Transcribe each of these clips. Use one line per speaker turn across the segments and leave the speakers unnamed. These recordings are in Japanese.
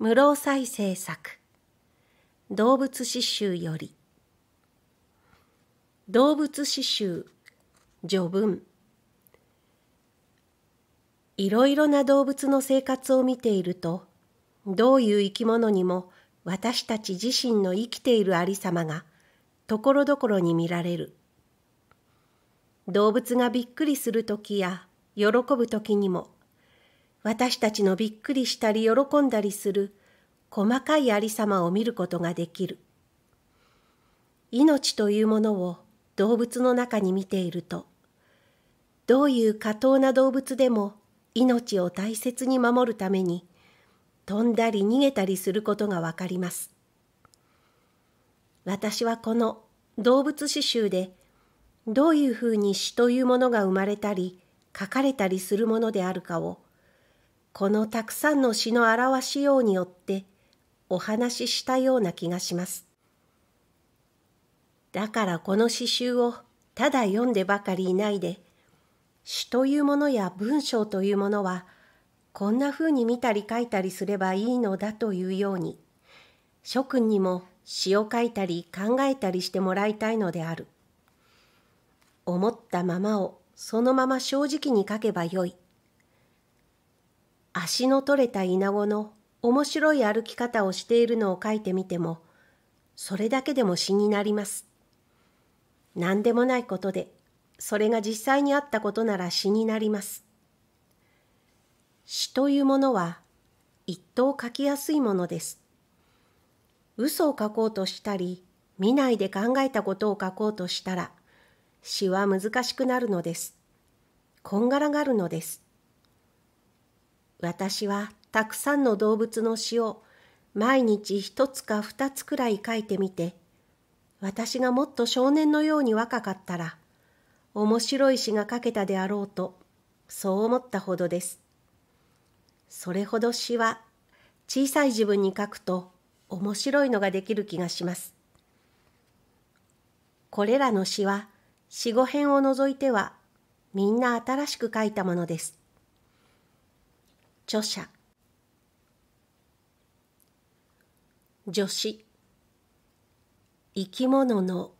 無老再生作。動物詩集より。動物詩集序文。いろいろな動物の生活を見ているとどういう生き物にも私たち自身の生きているありさまがところどころに見られる。動物がびっくりする時や喜ぶ時にも私たちのびっくりしたり喜んだりする細かいありさまを見ることができる。命というものを動物の中に見ていると、どういう過当な動物でも命を大切に守るために飛んだり逃げたりすることがわかります。私はこの動物詩集でどういうふうに詩というものが生まれたり書かれたりするものであるかをこのたくさんの詩の表しようによってお話ししたような気がします。だからこの詩集をただ読んでばかりいないで、詩というものや文章というものはこんなふうに見たり書いたりすればいいのだというように、諸君にも詩を書いたり考えたりしてもらいたいのである。思ったままをそのまま正直に書けばよい。足の取れた稲子の面白い歩き方をしているのを書いてみても、それだけでも詩になります。何でもないことで、それが実際にあったことなら詩になります。詩というものは、一等書きやすいものです。嘘を書こうとしたり、見ないで考えたことを書こうとしたら、詩は難しくなるのです。こんがらがるのです。私はたくさんの動物の詩を毎日一つか二つくらい書いてみて、私がもっと少年のように若かったら、面白い詩が書けたであろうと、そう思ったほどです。それほど詩は小さい自分に書くと面白いのができる気がします。これらの詩は四五編を除いてはみんな新しく書いたものです。著者。助詞。生き物の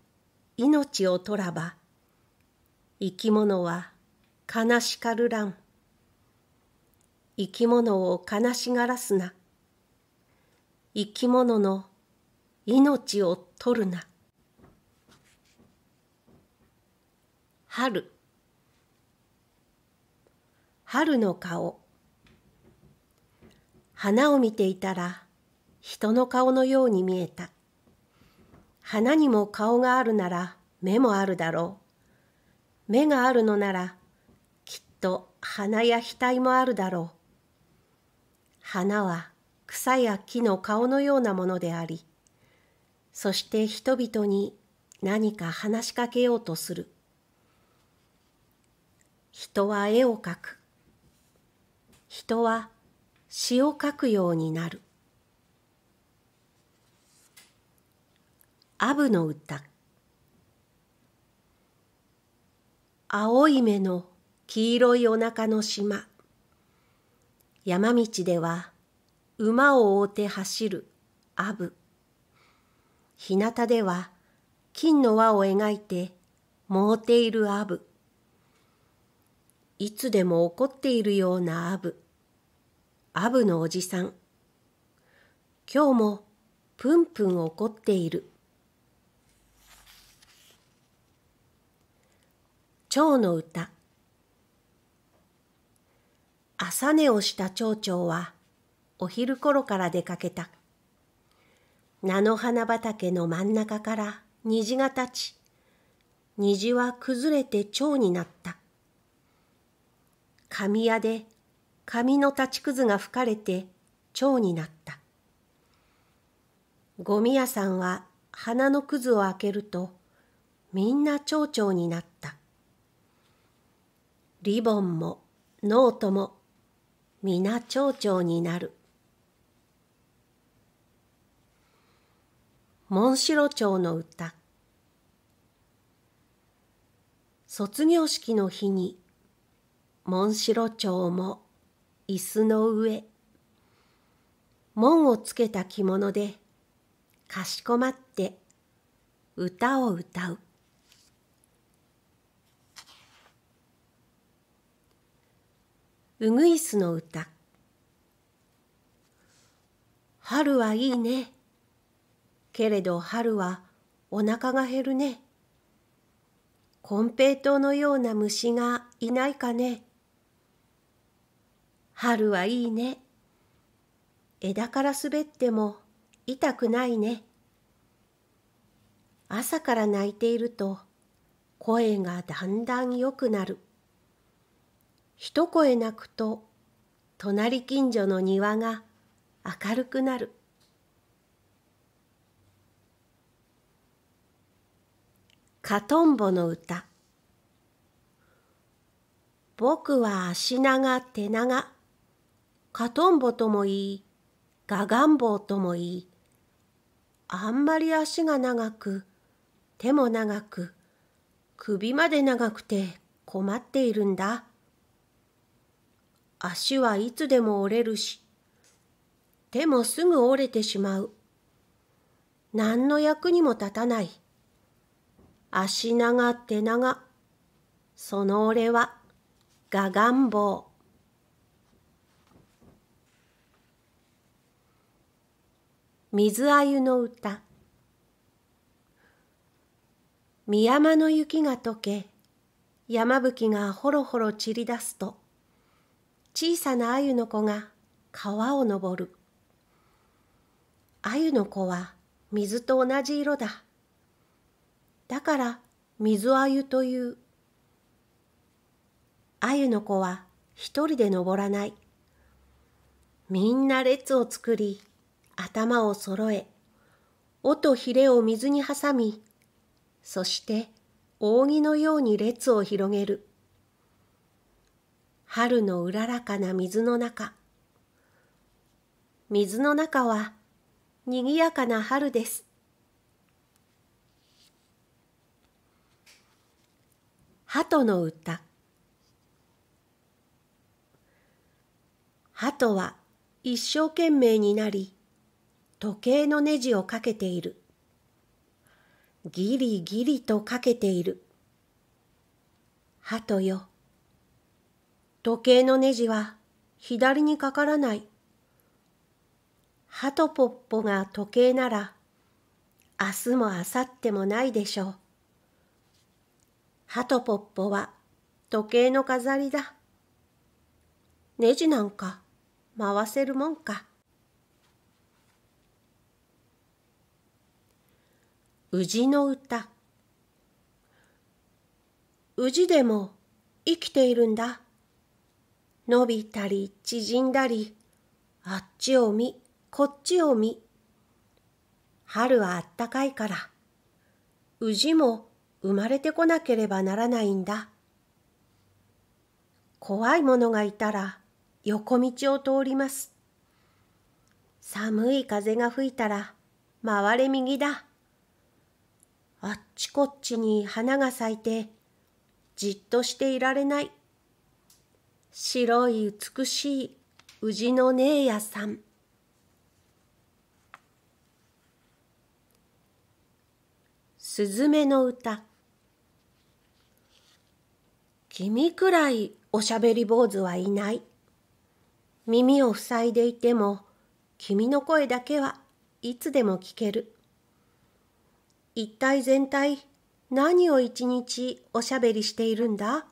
命を取らば生き物は悲しかるらん。生き物を悲しがらすな。生き物の命を取るな。春。春の顔。花を見ていたら人の顔のように見えた。花にも顔があるなら目もあるだろう。目があるのならきっと鼻や額もあるだろう。花は草や木の顔のようなものであり、そして人々に何か話しかけようとする。人は絵を描く。人は詩を書くようになる。アブの歌。青い目の黄色いお腹の島。山道では馬を追って走るアブ。日向では金の輪を描いて燃うているアブ。いつでも怒っているようなアブ。アブのおじさん。今日もプンプン怒っている。蝶の歌。朝寝をした蝶々はお昼頃から出かけた。菜の花畑の真ん中から虹が立ち、虹は崩れて蝶になった。神屋で紙の裁ちくずが吹かれて蝶になった。ゴミ屋さんは花のくずを開けるとみんな蝶々になった。リボンもノートも皆蝶々になる。モンシロチョウの歌卒業式の日にモンシロチョウも椅子の上門をつけた着物でかしこまって歌を歌う。ウグイスの歌春はいいね。けれど春はお腹が減るね。金平糖のような虫がいないかね。春はいいね。枝から滑っても痛くないね。朝から泣いていると声がだんだん良くなる。一声泣くと隣近所の庭が明るくなる。かとんぼの歌僕は足長手長かとんぼともいいががんぼうともいいあんまり足が長く手も長く首まで長くて困っているんだ足はいつでも折れるし手もすぐ折れてしまう何の役にも立たない足長手長。その俺は、ががんぼう。水あゆの歌。三山の雪が溶け、山吹がほろほろ散り出すと、小さなあゆの子が川を登る。あゆの子は水と同じ色だ。だから水あゆという。あゆの子は一人で登らない。みんな列を作り、頭を揃え、尾とひれを水に挟み、そして扇のように列を広げる。春のうららかな水の中。水の中はにぎやかな春です。鳩の歌鳩は一生懸命になり時計のネジをかけている。ギリギリとかけている。鳩よ。時計のネジは左にかからない。鳩ぽっぽが時計なら明日も明後日もないでしょう。ハトポッポは時計の飾りだ。ネジなんか回せるもんか。宇治の歌。宇治でも生きているんだ。伸びたり縮んだり、あっちを見、こっちを見。春はあったかいから、宇治も生まれてこなければならないんだ。怖いものがいたら横道を通ります。寒い風が吹いたら回れ右だ。あっちこっちに花が咲いてじっとしていられない。白い美しい宇治の姉やさん。すずめの歌君くらいおしゃべり坊主はいない。耳を塞いでいても君の声だけはいつでも聞ける。一体全体何を一日おしゃべりしているんだ？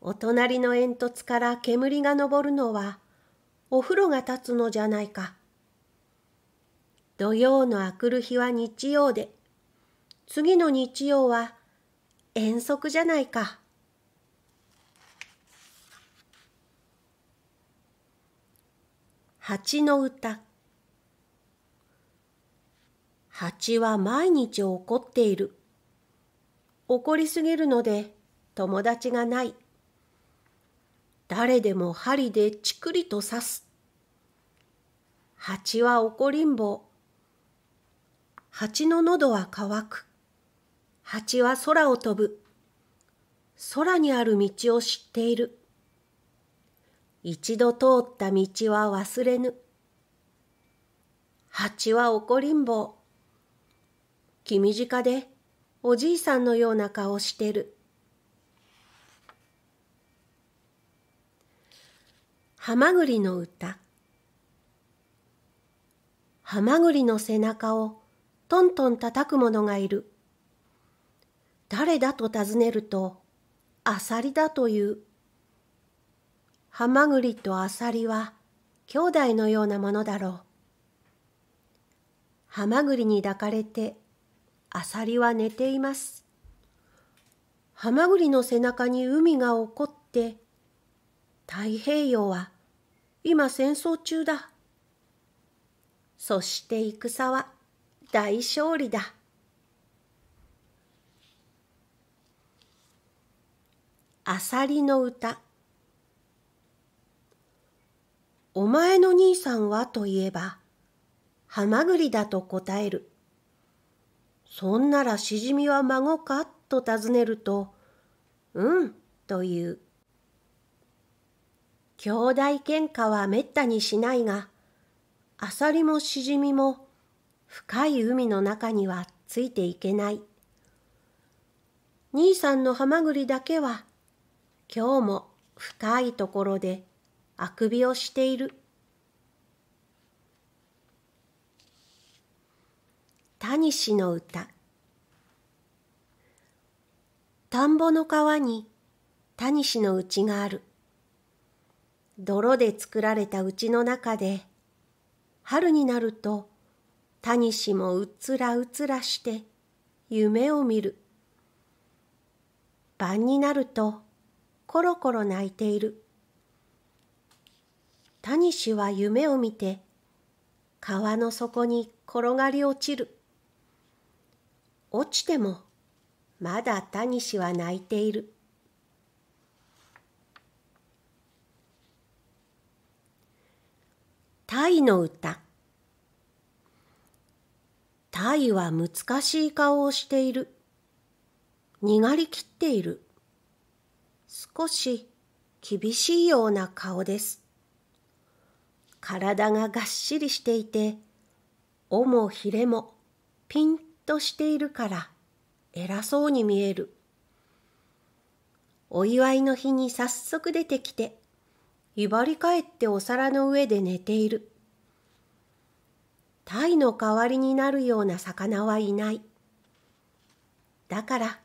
お隣の煙突から煙が昇るのはお風呂が立つのじゃないか。土曜のあくる日は日曜で、次の日曜は遠足じゃないか。蜂の歌蜂は毎日怒っている。怒りすぎるので友達がない。誰でも針でちくりと刺す。蜂は怒りんぼう。蜂の喉は乾く。蜂は空を飛ぶ。空にある道を知っている。一度通った道は忘れぬ。蜂は怒りんぼう。君近でおじいさんのような顔してる。はまぐりの歌はまぐりの背中をトントン叩く者がいる。誰だと尋ねると、あさりだという。はまぐりとあさりは兄弟のようなものだろう。はまぐりに抱かれて、あさりは寝ています。はまぐりの背中に海が起こって、太平洋は今戦争中だ。そして戦は大勝利だ。あさりの歌お前の兄さんはといえば、はまぐりだと答える。そんならしじみは孫か？と尋ねると、うん、という。兄弟喧嘩はめったにしないが、アサリもシジミも深い海の中にはついていけない。兄さんのハマグリだけは今日も深いところであくびをしている。タニシの歌。田んぼの川にタニシの家がある。泥で作られた家の中で春になるとタニシもうつらうつらして夢を見る。晩になるとコロコロ泣いている。タニシは夢を見て川の底に転がり落ちる。落ちてもまだタニシは泣いているタイの歌タイは難しい顔をしている。にがりきっている。少し厳しいような顔です。体ががっしりしていて、尾もひれもピンとしているから偉そうに見える。お祝いの日に早速出てきて、威張り返ってお皿の上で寝ている。鯛の代わりになるような魚はいない。だから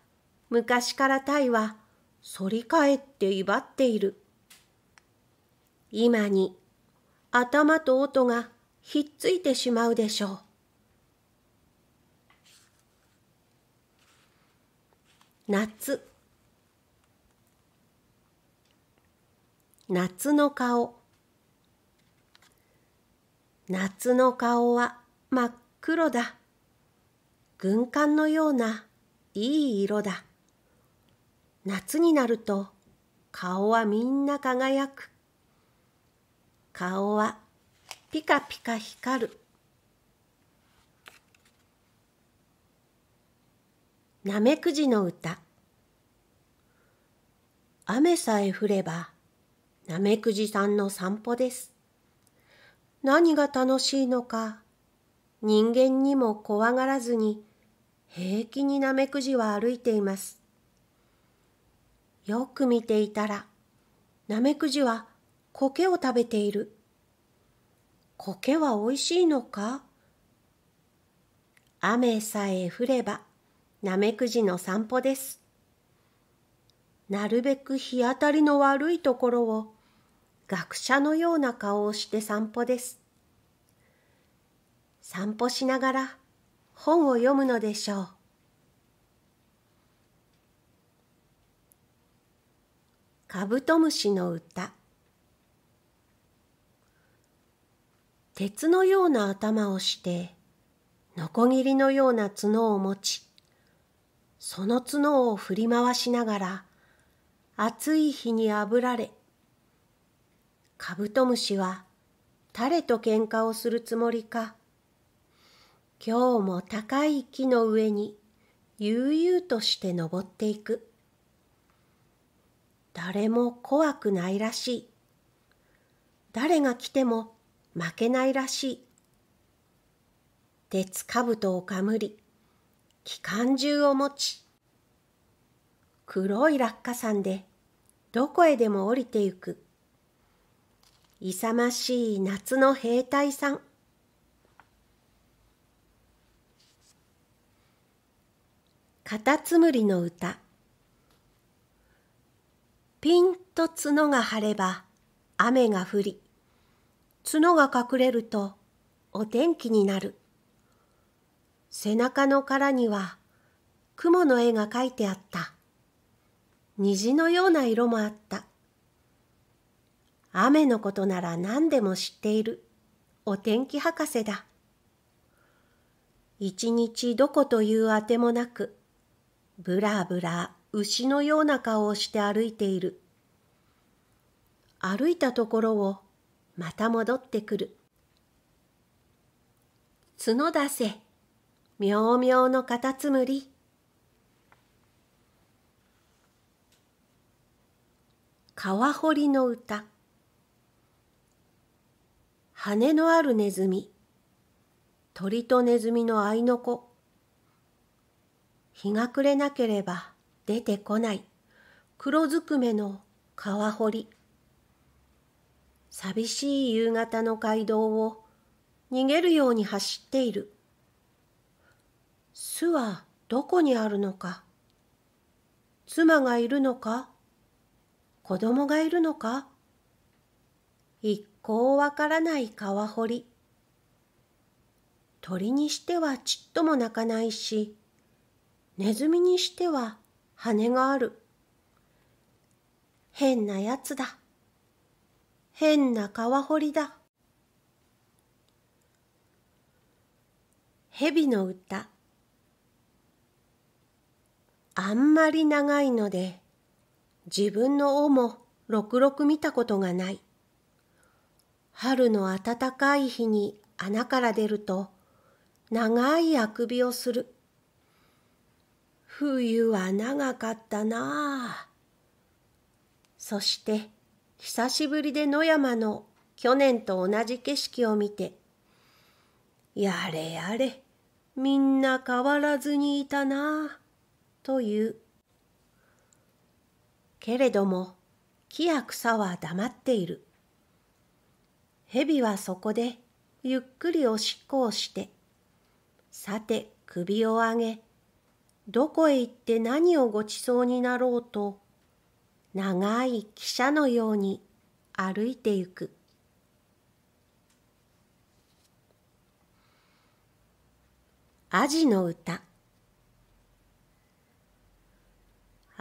昔から鯛は反り返って威張っている。今に頭と音がひっついてしまうでしょう。夏。夏の顔。夏の顔は真っ黒だ。軍艦のようないい色だ。夏になると顔はみんな輝く。顔はピカピカ光る。なめくじの歌雨さえ降ればなめくじさんの散歩です。何が楽しいのか、人間にも怖がらずに平気になめくじは歩いています。よく見ていたら、なめくじは苔を食べている。苔はおいしいのか？雨さえ降れば、なめくじの散歩です。なるべく日当たりの悪いところを学者のような顔をして散歩です。散歩しながら本を読むのでしょう。カブトムシの歌鉄のような頭をしてのこぎりのような角を持ちその角を振り回しながら暑い日にあぶられ、カブトムシは誰と喧嘩をするつもりか、今日も高い木の上に悠々として登っていく。誰も怖くないらしい。誰が来ても負けないらしい。鉄兜をかむり、機関銃を持ち、黒い落下山でどこへでも降りてゆく。勇ましい夏の兵隊さん。カタツムリの歌ピンと角が張れば雨が降り角が隠れるとお天気になる背中の殻には雲の絵が描いてあった。虹のような色もあった。雨のことなら何でも知っている。お天気博士だ。一日どこというあてもなくぶらぶら牛のような顔をして歩いている。歩いたところをまた戻ってくる。角出せ、みょうみょうのカタツムリ。川掘りの歌。羽のあるネズミ。鳥とネズミの合いの子。日が暮れなければ出てこない黒ずくめの川掘り寂しい夕方の街道を逃げるように走っている巣はどこにあるのか？妻がいるのか？子供がいるのか？一向わからない川掘り鳥にしてはちっとも鳴かないしネズミにしては羽がある。変なやつだ。変な川掘りだ。蛇の歌。あんまり長いので、自分の尾もろくろく見たことがない。春の暖かい日に穴から出ると、長いあくびをする。冬は長かったなあ。そして久しぶりで野山の去年と同じ景色を見て、やれやれ、みんな変わらずにいたなあ、という。けれども木や草は黙っている。蛇はそこでゆっくりおしっこをして、さて首を上げ、どこへ行って何をごちそうになろうと長い汽車のように歩いてゆく。アジの歌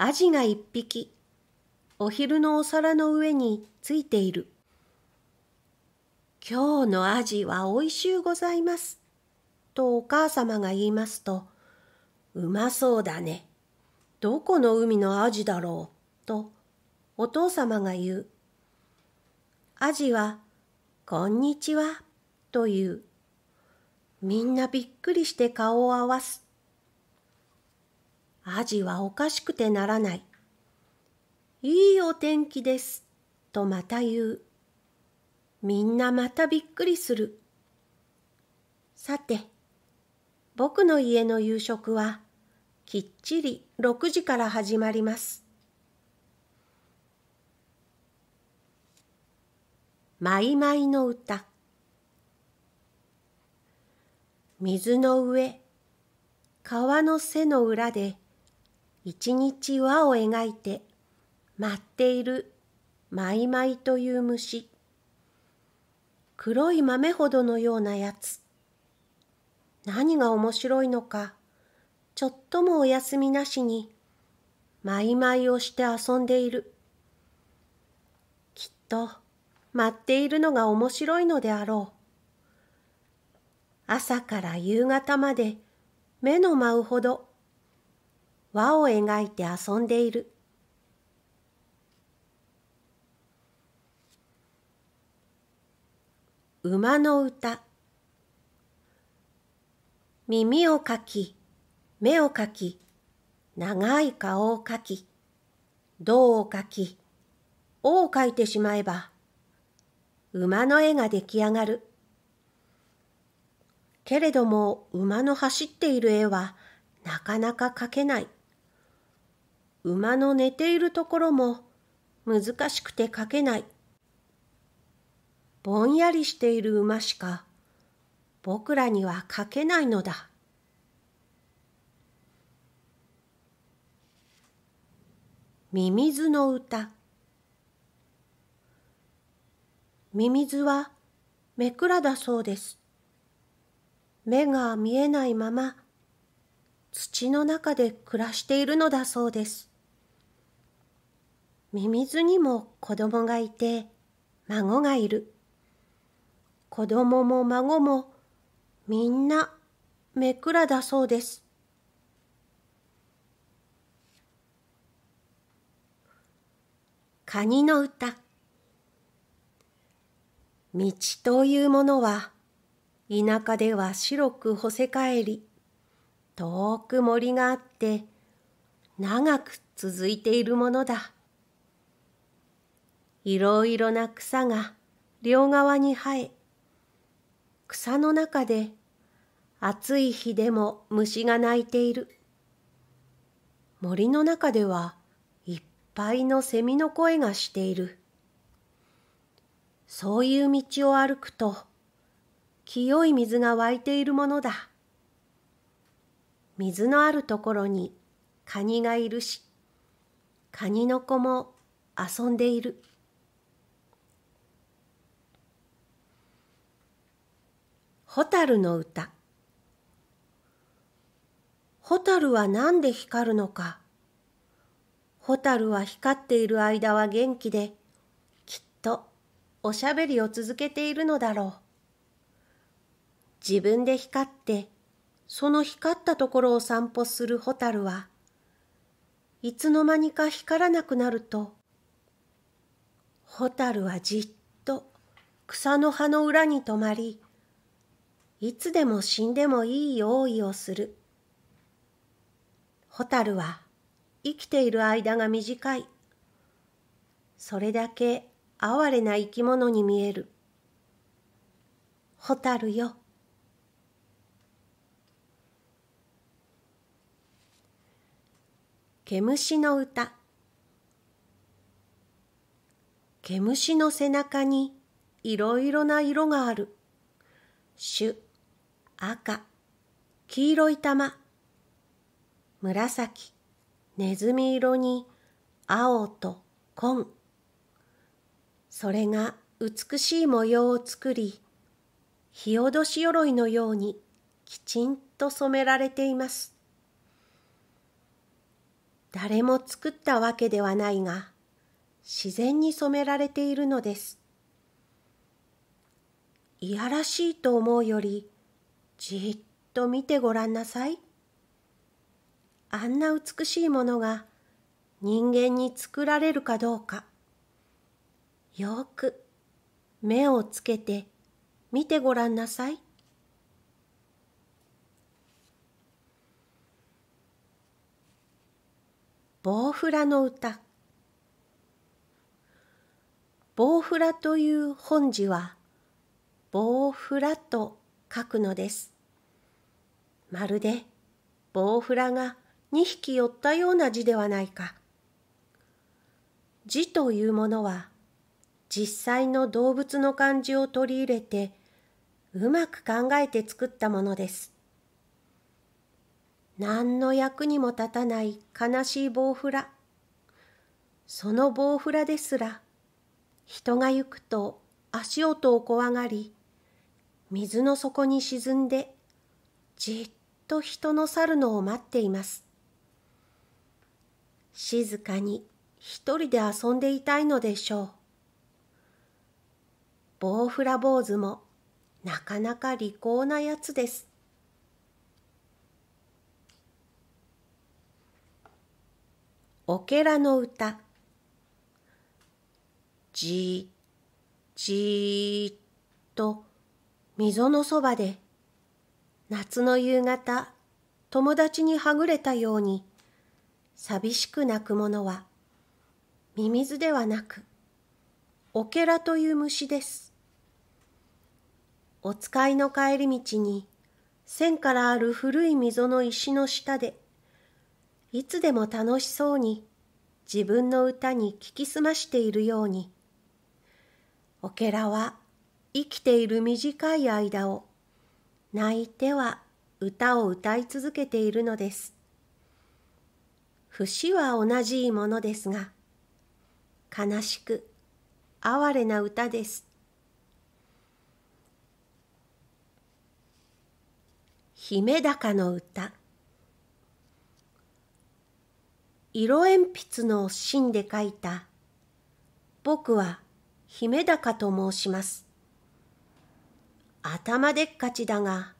アジが一匹お昼のお皿の上についている。今日のアジはおいしゅうございます。とお母様が言いますと、うまそうだね。どこの海のアジだろう。と、お父様が言う。アジは、こんにちは。と言う。みんなびっくりして顔を合わす。アジはおかしくてならない。いいお天気です。とまた言う。みんなまたびっくりする。さて、僕の家の夕食はきっちり6時から始まります。マイマイの歌水の上川の背の裏で一日輪を描いて舞っているマイマイという虫黒い豆ほどのようなやつ何が面白いのかちょっともお休みなしにマイマイをして遊んでいる。きっと待っているのが面白いのであろう。朝から夕方まで目の舞うほど輪を描いて遊んでいる。馬の歌耳をかき目をかき、長い顔をかき、胴をかき、尾をかいてしまえば、馬の絵が出来上がる。けれども馬の走っている絵はなかなか描けない。馬の寝ているところも難しくて描けない。ぼんやりしている馬しか僕らには描けないのだ。ミミズの歌ミミズは目くらだそうです。目が見えないまま土の中で暮らしているのだそうです。ミミズにも子供がいて孫がいる。子供も孫もみんな目くらだそうです。カニの歌道というものは田舎では白く干せ返り遠く森があって長く続いているものだいろいろな草が両側に生え草の中で暑い日でも虫が鳴いている森の中ではいっぱいのセミの声がしている。そういう道を歩くと、清い水が湧いているものだ。水のあるところにカニがいるし、カニの子も遊んでいる。ホタルの歌ホタルは何で光るのかホタルは光っている間は元気で、きっとおしゃべりを続けているのだろう。自分で光って、その光ったところを散歩するホタルは、いつの間にか光らなくなると、ホタルはじっと草の葉の裏に止まり、いつでも死んでもいい用意をする。ホタルは生きている間が短い。それだけ哀れな生き物に見える。ホタルよ。毛虫の歌毛虫の背中にいろいろな色がある。朱、赤、黄色い玉、紫、ネズミ色に青と紺。それが美しい模様を作り火おどし鎧のようにきちんと染められています。誰も作ったわけではないが自然に染められているのです。いやらしいと思うよりじっと見てごらんなさい。あんな美しいものが人間に作られるかどうかよく目をつけて見てごらんなさい。ボウフラの歌ボウフラという本字はボウフラと書くのです。まるでボウフラが2匹寄ったような字ではないか。字というものは実際の動物の漢字を取り入れてうまく考えて作ったものです。何の役にも立たない悲しい棒フラ。その棒フラですら人が行くと足音を怖がり水の底に沈んでじっと人の去るのを待っています。静かに一人で遊んでいたいのでしょう。ボウフラ坊主もなかなか利口なやつです。オケラの歌じじーっと溝のそばで夏の夕方友達にはぐれたように寂しく鳴くものはミミズではなくオケラという虫です。お使いの帰り道に線からある古い溝の石の下でいつでも楽しそうに自分の歌に聞き澄ましているようにオケラは生きている短い間を泣いては歌を歌い続けているのです。節は同じものですが悲しく哀れな歌です。姫高の歌色鉛筆の芯で書いた僕は姫高と申します。頭でっかちだが、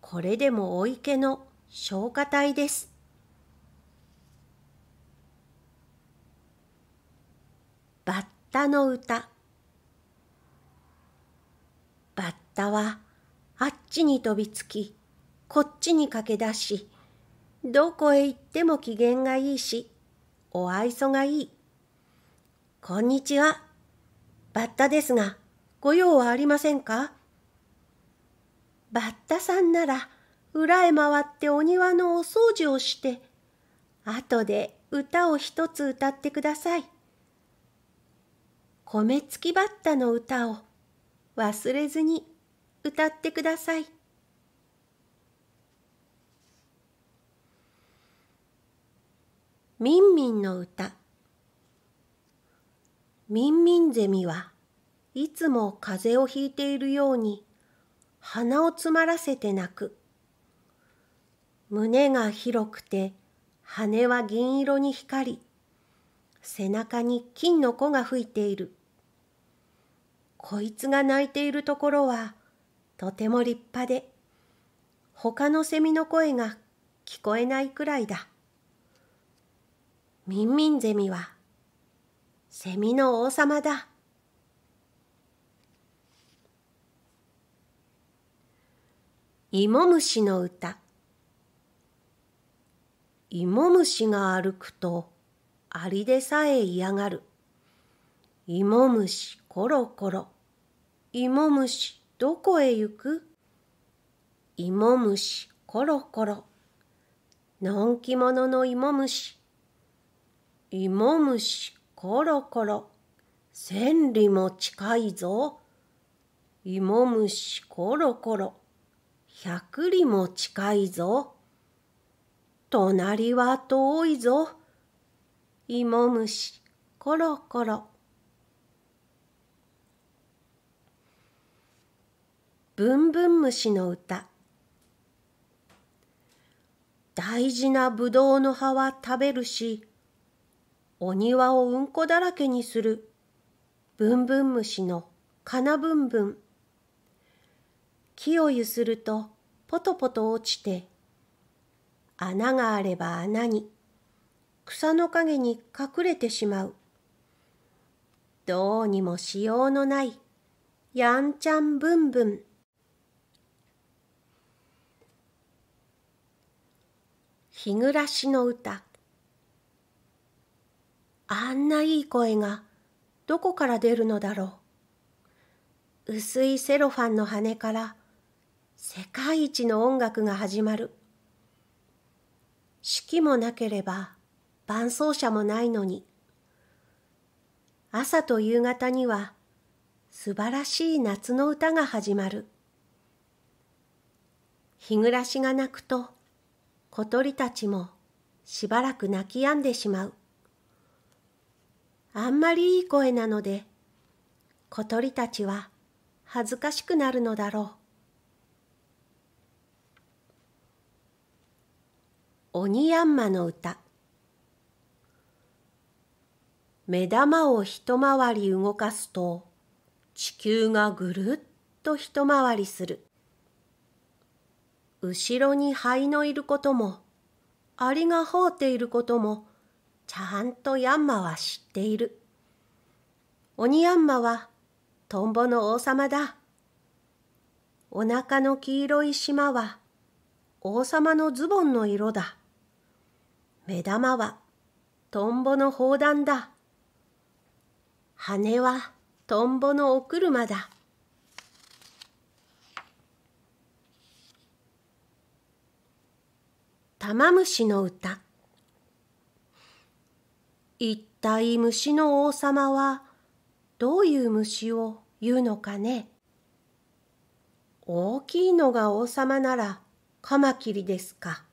これでもお池の消化体です。バッタの歌バッタはあっちに飛びつき、こっちに駆け出し、どこへ行っても機嫌がいいし、お愛想がいい。こんにちは。バッタですが、ご用はありませんか？バッタさんなら裏へ回ってお庭のお掃除をして、後で歌を一つ歌ってください。米付きバッタの歌を忘れずに歌ってください。みんみんの歌みんみんゼミはいつも風邪をひいているように鼻を詰まらせて泣く。胸が広くて羽は銀色に光り、背中に金の粉が吹いている。こいつが泣いているところはとても立派で、他のセミの声が聞こえないくらいだ。ミンミンゼミはセミの王様だ。芋虫の歌。芋虫が歩くとアリでさえ嫌がる。芋虫コロコロ。芋虫どこへ行く？芋虫コロコロ。のんき者の芋虫。芋虫コロコロ。千里も近いぞ。芋虫コロコロ。百里も近いぞ。隣は遠いぞ。芋虫コロコロ。ぶんぶん虫の歌。大事なぶどうの葉は食べるし、お庭をうんこだらけにする。ぶんぶん虫のかなぶんぶん。木をゆするとポトポト落ちて穴があれば穴に草の陰に隠れてしまう。どうにもしようのないやんちゃんぶんぶん日暮らしの歌。あんないい声がどこから出るのだろう。薄いセロファンの羽から世界一の音楽が始まる。式もなければ伴奏者もないのに、朝と夕方には素晴らしい夏の歌が始まる。日暮らしが鳴くと小鳥たちもしばらく泣き止んでしまう。あんまりいい声なので小鳥たちは恥ずかしくなるのだろう。鬼ヤンマの歌。目玉を一回り動かすと地球がぐるっと一回りする。後ろに灰のいることもアリが吠うていることもちゃんとヤンマは知っている。鬼ヤンマはトンボの王様だ。お腹の黄色い島は王様のズボンの色だ。目玉はトンボの砲弾だ。羽はトンボのお車だ。玉虫の歌一体虫の王様はどういう虫を言うのかね大きいのが王様ならカマキリですか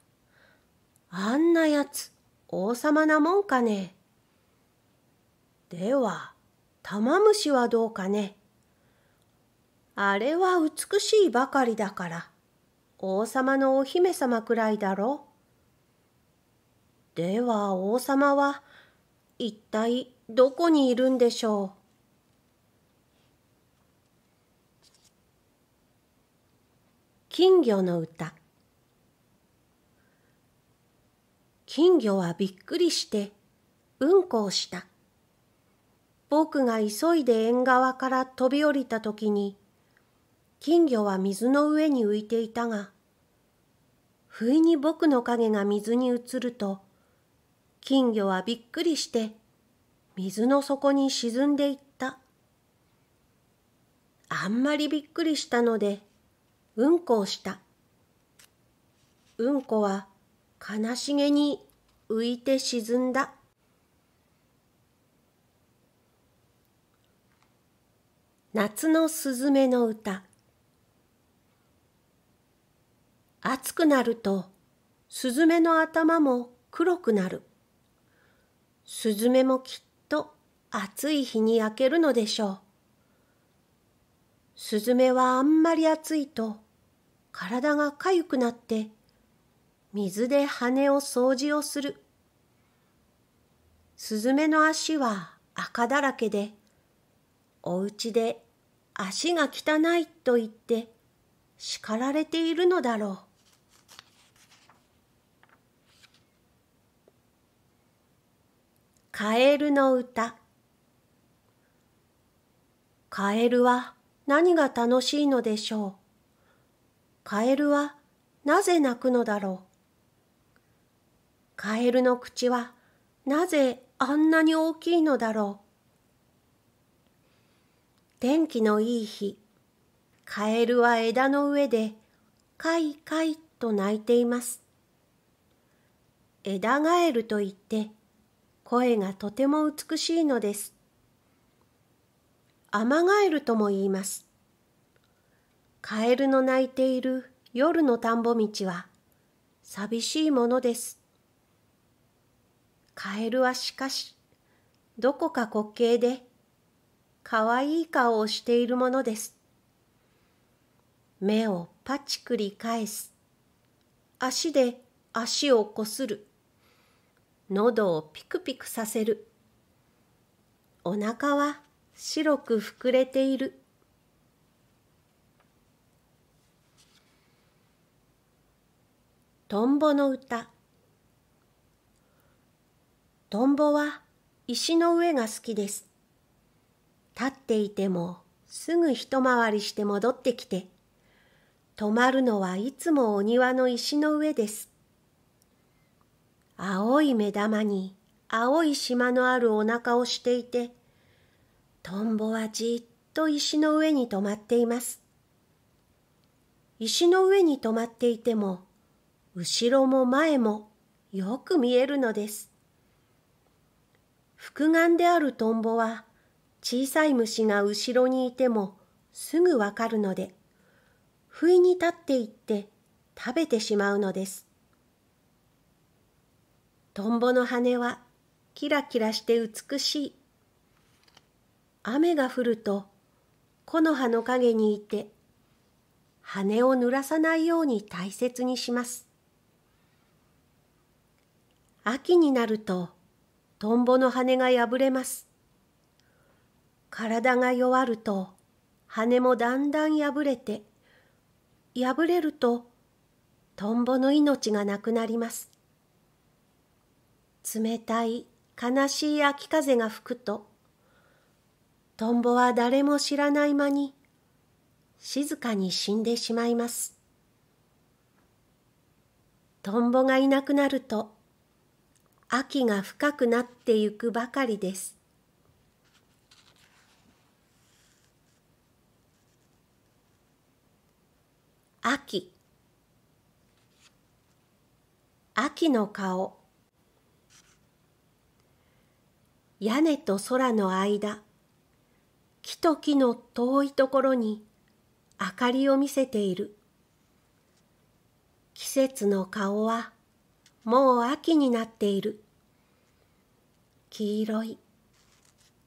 あんなやつ王様なもんかね。では、玉虫はどうかね。あれは美しいばかりだから、王様のお姫様くらいだろう。では王様は一体どこにいるんでしょう。金魚の歌金魚はびっくりしてうんこをした。僕が急いで縁側から飛び降りた時に金魚は水の上に浮いていたが不意に僕の影が水に映ると金魚はびっくりして水の底に沈んでいった。あんまりびっくりしたのでうんこをした。うんこは悲しげに浮いて沈んだ。夏のすずめの歌暑くなるとすずめの頭も黒くなる。すずめもきっと暑い日に焼けるのでしょう。すずめはあんまり暑いと体がかゆくなって水で羽を掃除をする。すずめの足は赤だらけで、おうちで足が汚いと言って叱られているのだろう。カエルの歌カエルは何が楽しいのでしょう。カエルはなぜ泣くのだろう。カエルの口はなぜあんなに大きいのだろう？天気のいい日、カエルは枝の上でカイカイと鳴いています。枝ガエルといって声がとても美しいのです。アマガエルとも言います。カエルの鳴いている夜の田んぼ道は寂しいものです。カエルはしかし、どこか滑稽で、かわいい顔をしているものです。目をパチクリ返す。足で足をこする。喉をピクピクさせる。お腹は白く膨れている。トンボの歌トンボは石の上が好きです。立っていてもすぐ一回りして戻ってきて、止まるのはいつもお庭の石の上です。青い目玉に青い島のあるお腹をしていて、トンボはじっと石の上に止まっています。石の上に止まっていても、後ろも前もよく見えるのです。複眼であるトンボは小さい虫が後ろにいてもすぐわかるので、不意に立っていって食べてしまうのです。トンボの羽はキラキラして美しい。雨が降ると木の葉の陰にいて羽を濡らさないように大切にします。秋になるとトンボの羽が破れます。体が弱ると羽もだんだん破れて、破れるとトンボの命がなくなります。冷たい悲しい秋風が吹くと、トンボは誰も知らない間に静かに死んでしまいます。トンボがいなくなると、秋が深くなってゆくばかりです。秋。秋の顔。屋根と空の間。木と木の遠いところに明かりを見せている。季節の顔はもう秋になっている。黄色い。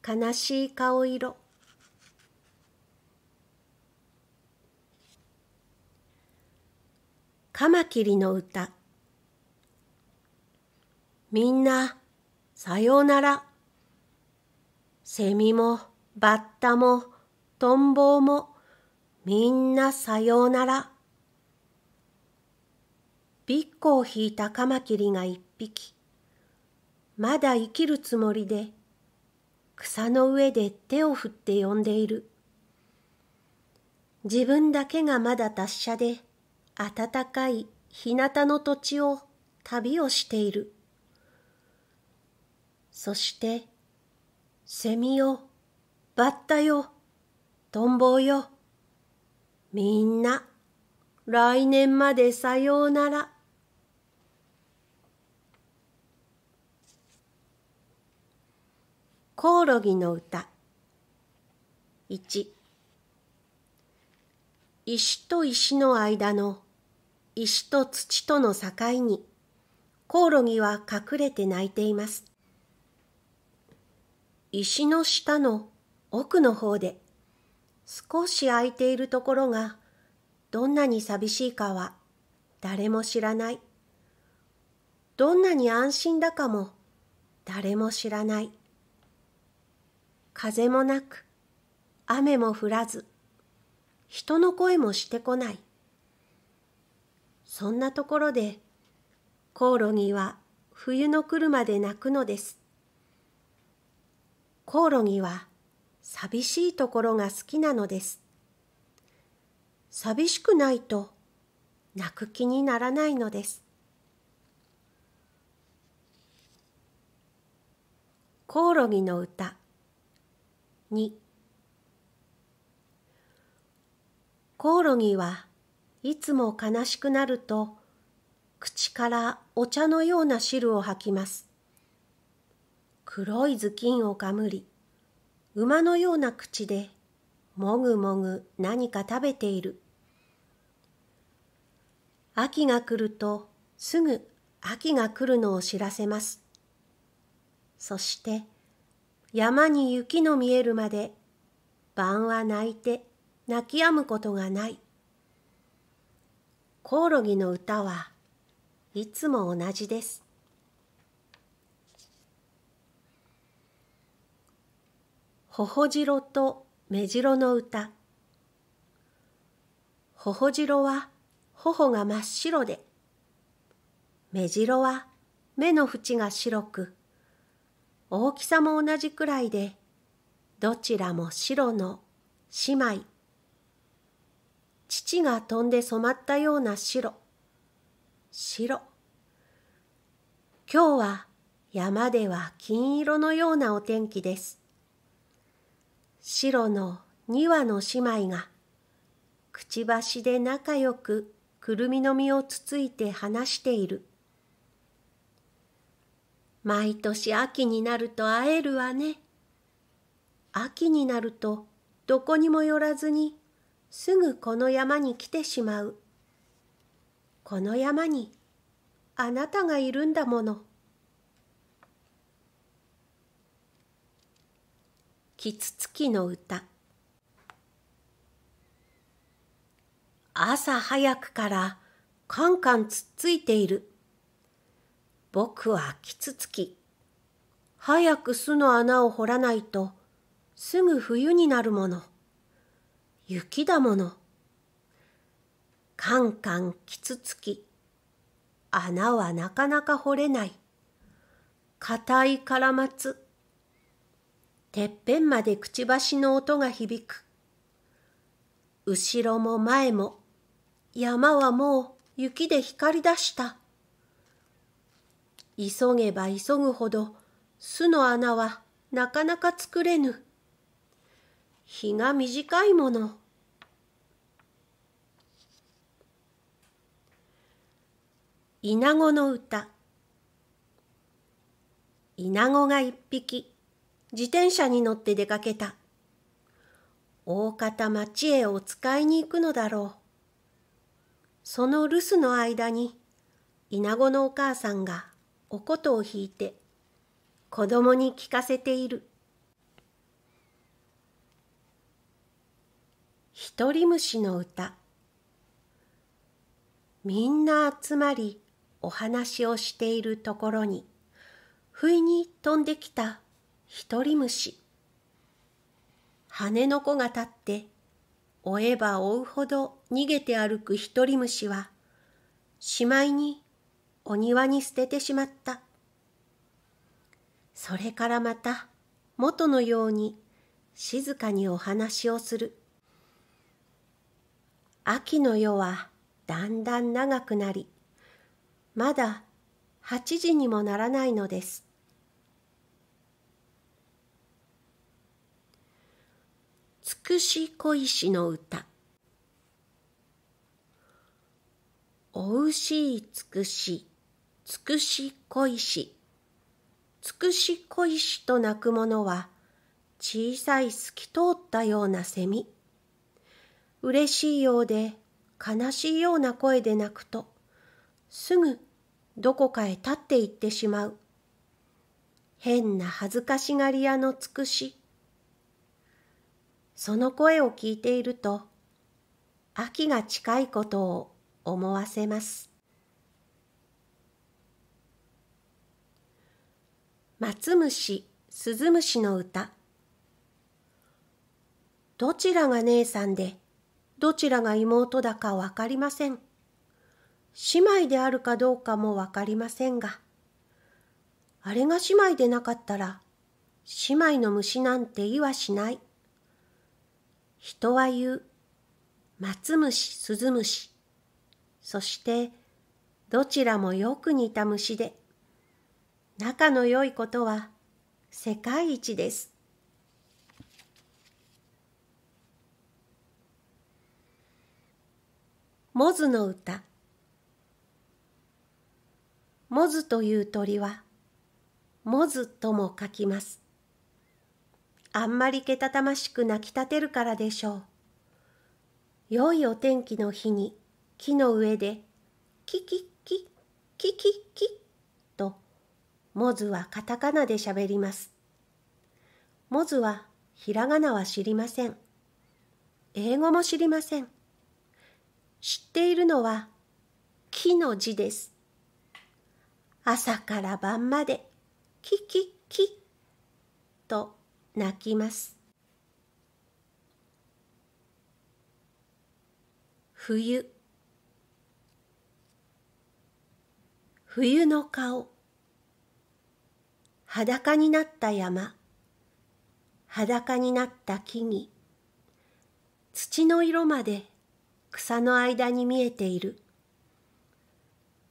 悲しい顔色。カマキリの歌。みんなさようなら。セミもバッタもトンボもみんなさようなら。ビッコを引いたカマキリが一匹。まだ生きるつもりで草の上で手を振って呼んでいる自分だけがまだ達者で暖かい日向の土地を旅をしている。そして、セミよ、バッタよ、トンボよ、みんな、来年までさようなら。コオロギの歌1石と石の間の石と土との境にコオロギは隠れて泣いています。石の下の奥の方で少し空いているところがどんなに寂しいかは誰も知らない。どんなに安心だかも誰も知らない。風もなく雨も降らず人の声もしてこない。そんなところでコオロギは冬の来るまで泣くのです。コオロギは寂しいところが好きなのです。寂しくないと泣く気にならないのです。コオロギの歌2コオロギはいつも悲しくなると口からお茶のような汁を吐きます。黒い頭巾をかむり、馬のような口でもぐもぐ何か食べている。秋が来るとすぐ秋が来るのを知らせます。そして山に雪の見えるまで晩は泣いて泣き止むことがない。コオロギの歌はいつも同じです。ほほじろと目白の歌。ほほじろは頬が真っ白で、目白は目の縁が白く、大きさも同じくらいで、どちらも白の姉妹。父が飛んで染まったような白。白。今日は山では金色のようなお天気です。白の2羽の姉妹がくちばしで仲良くくるみの実をつついて話している。毎年秋になると会えるわね。秋になるとどこにも寄らずにすぐこの山に来てしまう。この山にあなたがいるんだもの。キツツキの歌朝早くからカンカンつっついている。僕はキツツキ。早く巣の穴を掘らないとすぐ冬になるもの。雪だもの。カンカンキツツキ。穴はなかなか掘れない。硬いカラマツ。てっぺんまでくちばしの音が響く。後ろも前も山はもう雪で光り出した。急げば急ぐほど巣の穴はなかなか作れぬ。日が短いもの。イナゴの歌イナゴが一匹自転車に乗って出かけた。大方町へお使いに行くのだろう。その留守の間にイナゴのお母さんがお琴を弾いて子供に聞かせている。一人虫の歌みんな集まりお話をしているところに不意に飛んできた一人虫羽の子が立って追えば追うほど逃げて歩く一人虫はしまいにお庭に捨ててしまった。それからまた元のように静かにお話をする。秋の夜はだんだん長くなりまだ8時にもならないのです。つくし小石の歌。おうしいつくし。つくし小石つくし小石と鳴くものは小さい透き通ったようなセミ。嬉しいようで悲しいような声で泣くとすぐどこかへ立っていってしまう。変な恥ずかしがり屋のつくし。その声を聞いていると秋が近いことを思わせます。松虫鈴虫の歌。どちらが姉さんでどちらが妹だかわかりません。姉妹であるかどうかもわかりませんがあれが姉妹でなかったら姉妹の虫なんて言わしない。人は言う、松虫、鈴虫。そして、どちらもよく似た虫で、仲の良いことは世界一です。モズの歌モズという鳥は、モズとも書きます。あんまりけたたましく泣き立てるからでしょう。良いお天気の日に木の上でキキキキキキとモズはカタカナでしゃべります。モズはひらがなは知りません。英語も知りません。知っているのは木の字です。朝から晩までキキキと泣きます冬冬の顔裸になった山。裸になった木々。土の色まで草の間に見えている。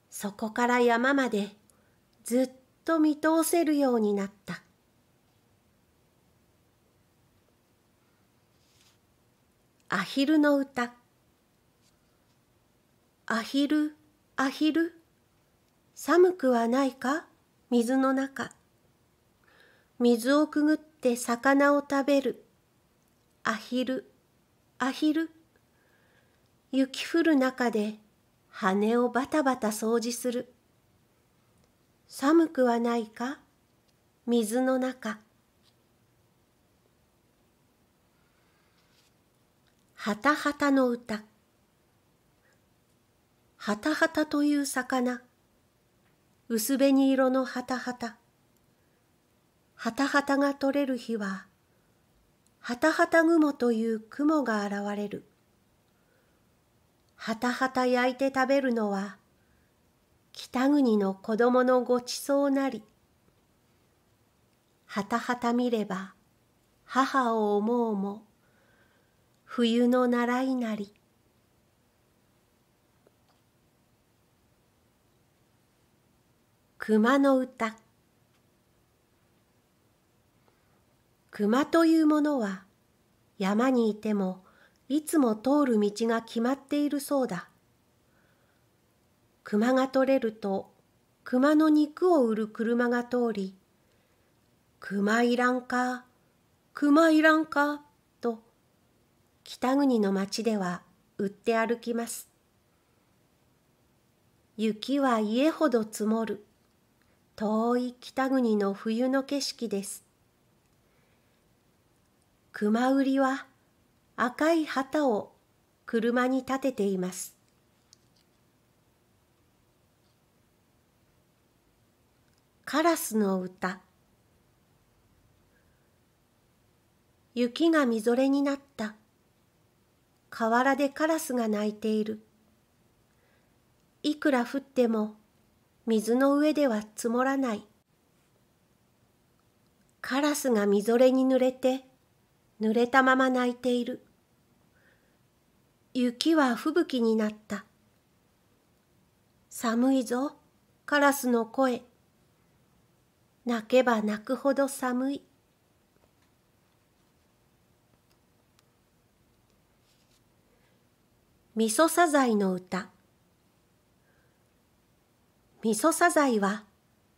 そこから山までずっと見通せるようになった。アヒルの歌。アヒルアヒル。寒くはないか？水の中。水をくぐって魚を食べる。アヒル。アヒル。雪降る中で羽をバタバタ掃除する。寒くはないか？水の中。はたはたの歌。はたはたという魚。薄紅色のはたはた。はたはたが取れる日ははたはた雲という雲が現れる。はたはた焼いて食べるのは北国の子供のごちそうなり。はたはた見れば母を思うも冬の習いなり。熊の歌。熊というものは山にいてもいつも通る道が決まっているそうだ熊が取れると熊の肉を売る車が通り熊いらんか、熊いらんか、と北国の町では売って歩きます。雪は家ほど積もる遠い北国の冬の景色です。熊売りは赤い旗を車に立てています。カラスの歌雪がみぞれになった。河原でカラスが鳴いている。いくら降っても水の上では積もらない。カラスがみぞれに濡れて、濡れたまま泣いている。雪は吹雪になった。寒いぞ、カラスの声。泣けば泣くほど寒い。味噌サザイの歌味噌サザイは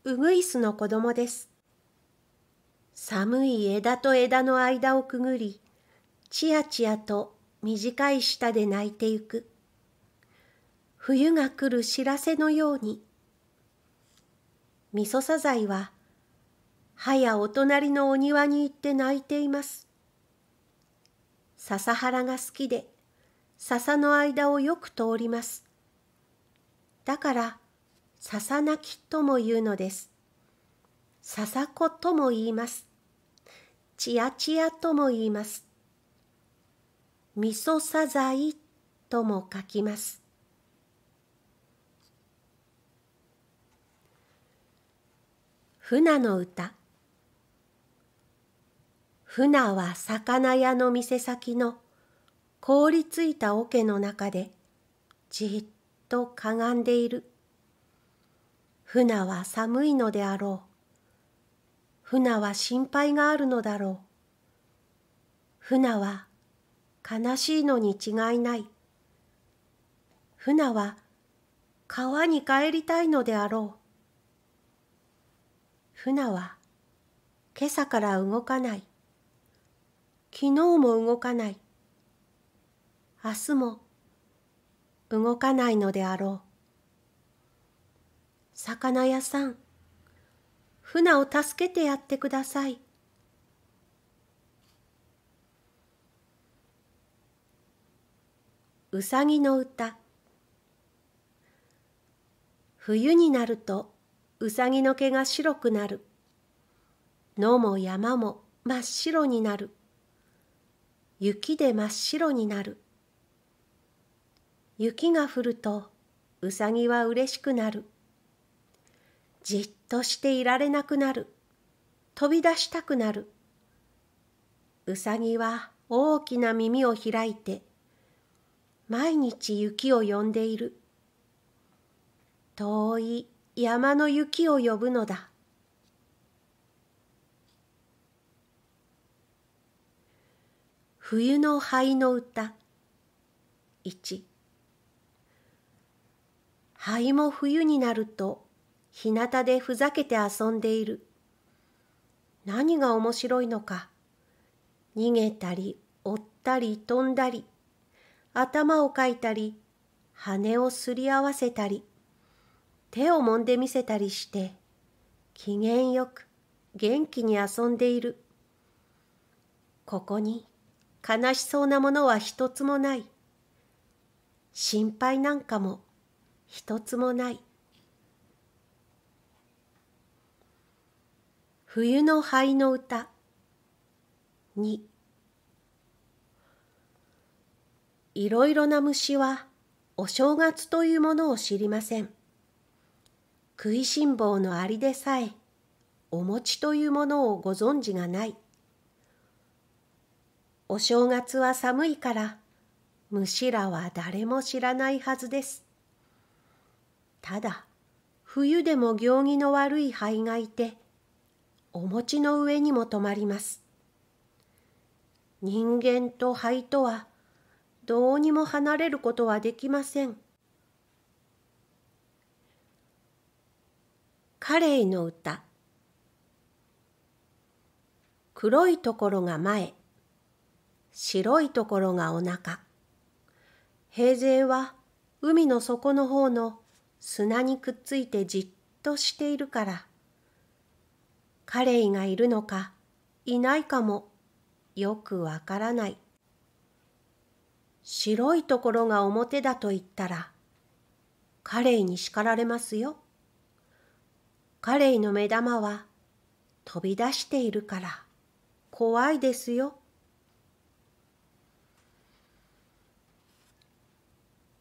ウグイスの子供です。寒い枝と枝の間をくぐり、ちやちやと短い舌で泣いてゆく。冬が来る知らせのように。味噌サザイは、はやお隣のお庭に行って泣いています。笹原が好きで、笹の間をよく通ります。だから、笹泣きとも言うのです。笹子とも言います。ちやちやとも言います。味噌サザイとも書きます。船の歌船は魚屋の店先の凍りついた桶の中でじっとかがんでいる。船は寒いのであろう。船は心配があるのだろう。船は悲しいのに違いない。船は川に帰りたいのであろう。船は今朝から動かない。昨日も動かない。明日も動かないのであろう。魚屋さん、船を助けてやってください。うさぎの歌冬になるとうさぎの毛が白くなる野も山も真っ白になる雪で真っ白になる雪が降るとうさぎはうれしくなる。じっとしていられなくなる。飛び出したくなる。うさぎは大きな耳を開いて、毎日雪を呼んでいる。遠い山の雪を呼ぶのだ。冬の灰の歌一灰も冬になると日向でふざけて遊んでいる。何が面白いのか。逃げたり、追ったり、飛んだり、頭をかいたり、羽をすり合わせたり、手を揉んでみせたりして、機嫌よく元気に遊んでいる。ここに悲しそうなものは一つもない。心配なんかも一つもない。冬の灰の歌にいろいろな虫はお正月というものを知りません。食いしん坊のアリでさえお餅というものをご存知がない。お正月は寒いから虫らは誰も知らないはずです。ただ、冬でも行儀の悪い灰がいて、お餅の上にも止まります。人間と灰とは、どうにも離れることはできません。カレイの歌黒いところが前、白いところがお腹。平勢は海の底の方の砂にくっついてじっとしているから、カレイがいるのか？いないかもよくわからない。白いところが表だと言ったら、カレイに叱られますよ。カレイの目玉は飛び出しているから怖いですよ。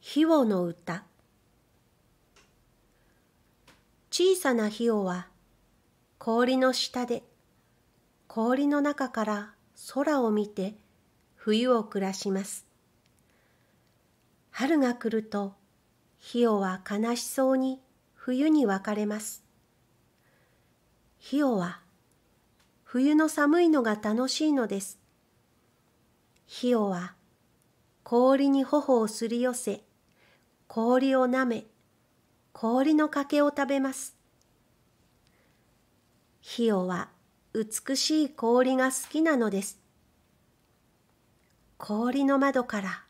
ヒオの歌小さなヒオは氷の下で氷の中から空を見て冬を暮らします。春が来るとヒオは悲しそうに冬に別れます。ヒオは冬の寒いのが楽しいのです。ヒオは氷に頬をすり寄せ、氷をなめ、氷のかけを食べます。ヒオは美しい氷が好きなのです。氷の窓から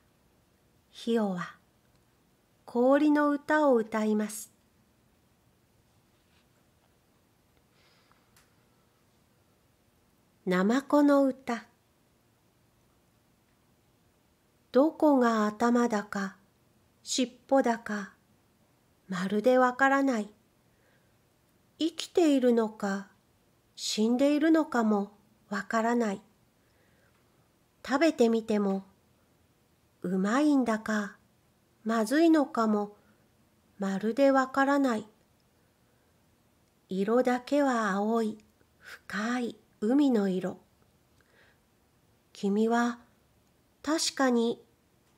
ヒオは氷の歌を歌います。ナマコの歌どこが頭だか尻尾だかまるでわからない生きているのか死んでいるのかもわからない。食べてみてもうまいんだかまずいのかもまるでわからない。色だけは青い深い海の色。君は確かに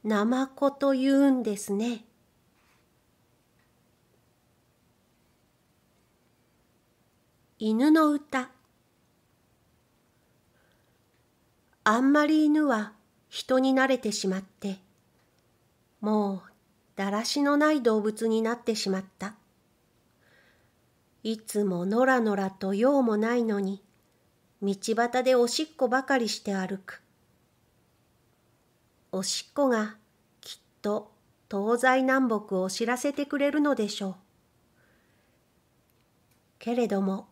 ナマコと言うんですね。犬の歌。あんまり犬は人に慣れてしまってもうだらしのない動物になってしまったいつものらのらと用もないのに道端でおしっこばかりして歩く。おしっこがきっと東西南北を知らせてくれるのでしょう。けれども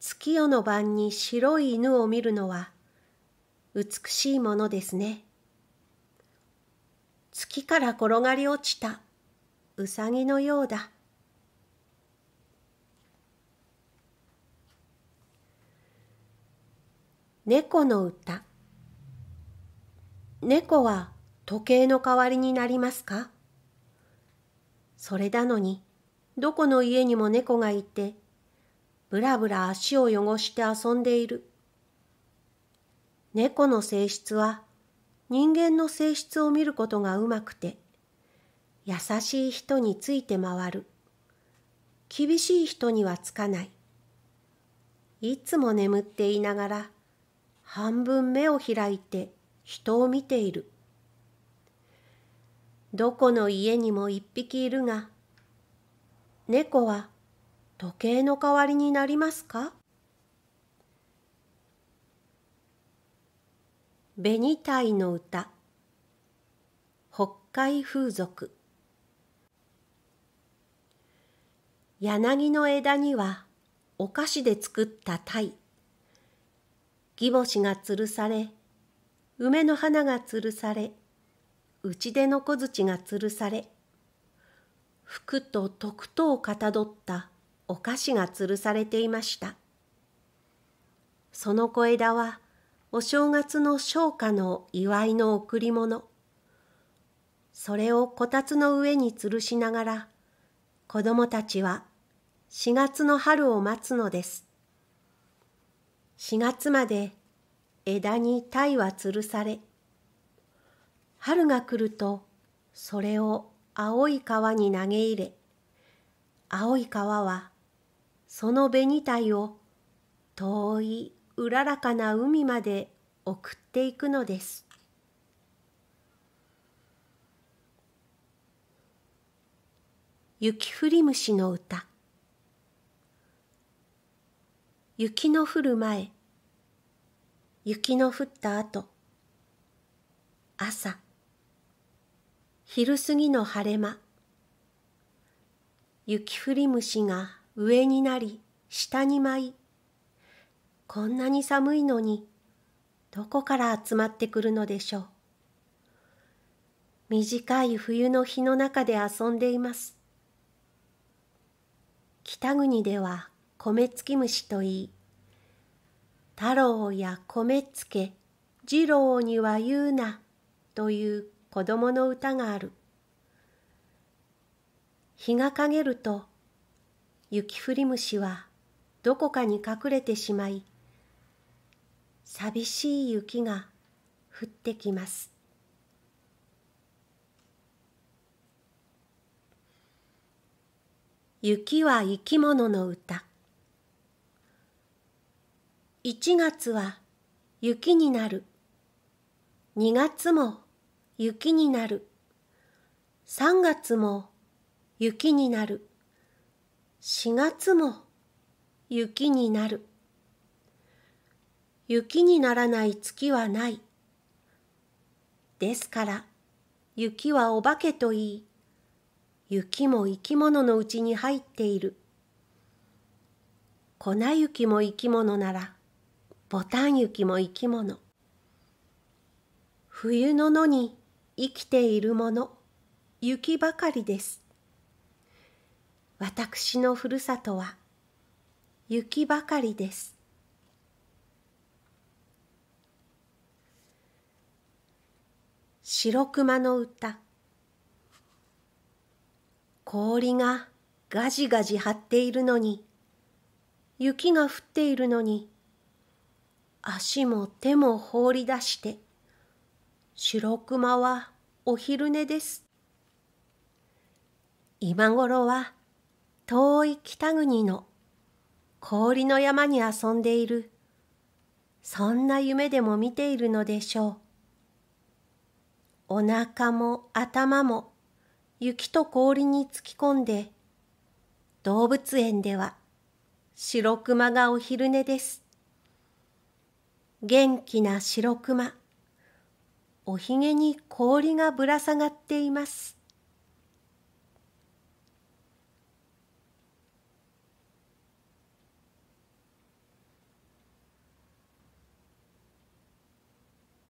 月夜の晩に白い犬を見るのは美しいものですね。月から転がり落ちたうさぎのようだ。猫の歌猫は時計の代わりになりますか？それなのにどこの家にも猫がいてぶらぶら足を汚して遊んでいる猫の性質は人間の性質を見ることがうまくて優しい人について回る。厳しい人にはつかない。いつも眠っていながら半分目を開いて人を見ている。どこの家にも一匹いるが、猫は時計の代わりになりますか？紅鯛の歌北海風俗柳の枝にはお菓子で作った鯛義母子が吊るされ、梅の花が吊るされ、内出の小槌が吊るされ、服と徳とをかたどったお菓子が吊るされていました。その小枝はお正月の昇華の祝いの贈り物。それをこたつの上に吊るしながら、子供たちは4月の春を待つのです。4月まで枝に鯛は吊るされ、春が来るとそれを青い川に投げ入れ、青い川はその紅鯛を遠いうららかな海まで送っていくのです。雪降り虫の歌雪の降る前雪の降った後朝昼過ぎの晴れ間雪降り虫が上になり下に舞いこんなに寒いのにどこから集まってくるのでしょう。短い冬の日の中で遊んでいます。北国では米付き虫といい太郎や米つけ次郎には言うなという子供の歌がある。日が陰ると雪降り虫はどこかに隠れてしまい寂しい雪が降ってきます。雪は生き物の歌。1月は雪になる。2月も雪になる。3月も雪になる。4月も雪になる。雪にならない月はない。ですから雪はお化けといい雪も生き物のうちに入っている。粉雪も生き物ならボタン雪も生き物。冬の野に生きているもの雪ばかりです。私のふるさとは雪ばかりです。白熊の歌。氷がガジガジ張っているのに雪が降っているのに足も手も放り出して白熊はお昼寝です。今頃は遠い北国の氷の山に遊んでいる。そんな夢でも見ているのでしょう。お腹も頭も雪と氷に突き込んで動物園では白熊がお昼寝です。元気な白熊おひげに氷がぶら下がっています。